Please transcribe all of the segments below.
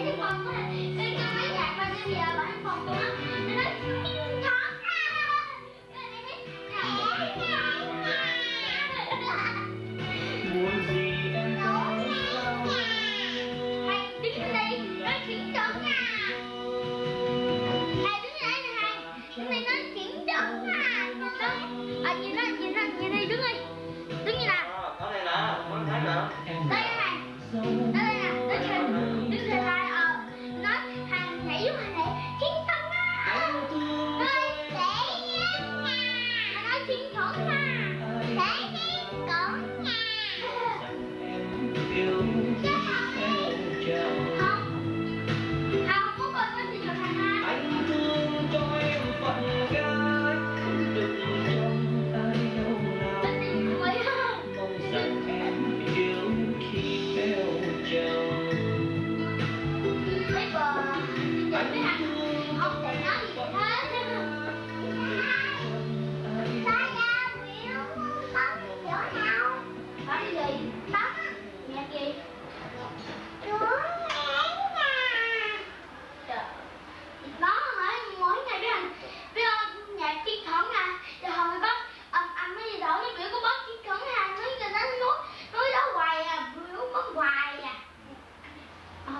Jadi, pokoknya, kalau kami ya, pokoknya biar bahan pokoknya,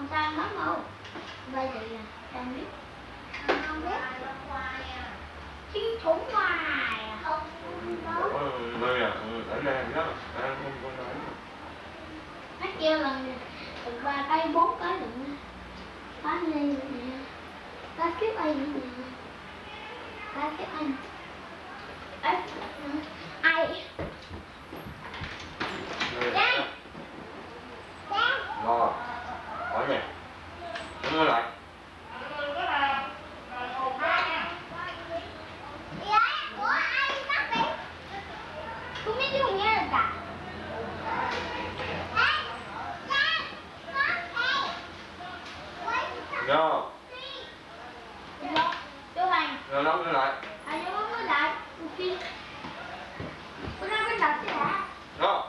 không tan mất màu vậy thì tan biết. Không biết. Chính thủ ngoài à, không có. Đây à ừ, ở đây đó đang không có nói nó kêu là từ ba cái bốn cái đừng có lên nè. Có kiếp anh nè. Có kiếp anh. Ai? nó nóng nó lại. Nó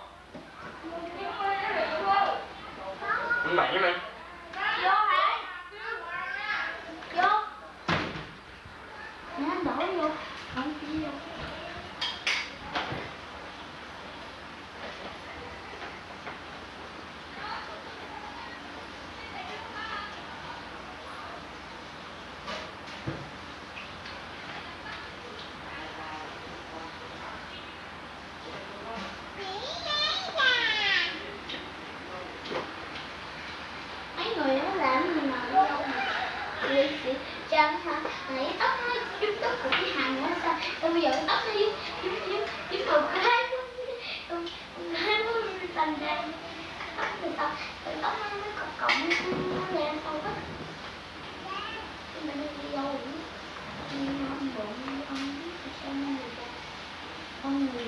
nó mày mày. chị trang hả nãy ốc nó dính tóc của cái hàng quá sao? Tôi bây giờ ốc nó dính dính dính dính một cái hai nó thành ra ốc thì tao thì ốc nó mới cộng cộng nó lên sau đó mình đi đâu nhưng ông bụng ông biết sao mà ông người.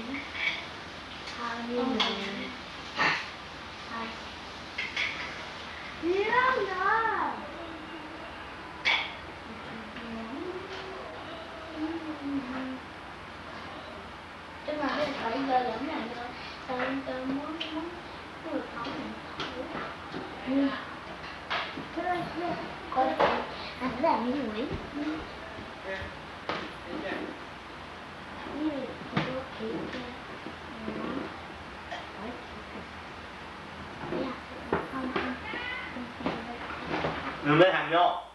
Ông người. ăn cơm muốn muốn muốn ừ. được không? Muốn học có được anh là như vậy như vậy hàng nhậu